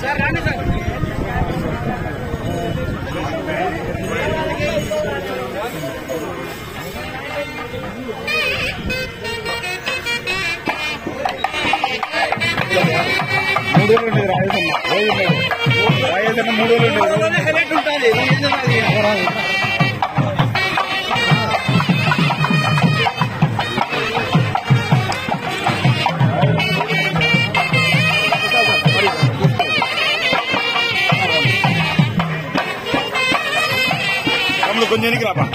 Sir రాండి sir మూడు వేలు ఉండేది రాయలసీమ రోజు ఉండేది రాయలసీమ మూడు వేలు ఉండేది రోజు ఉండేది. హైలైట్ ఉంటుంది உங்களுக்கு கொஞ்சம் நினைக்கிறப்பா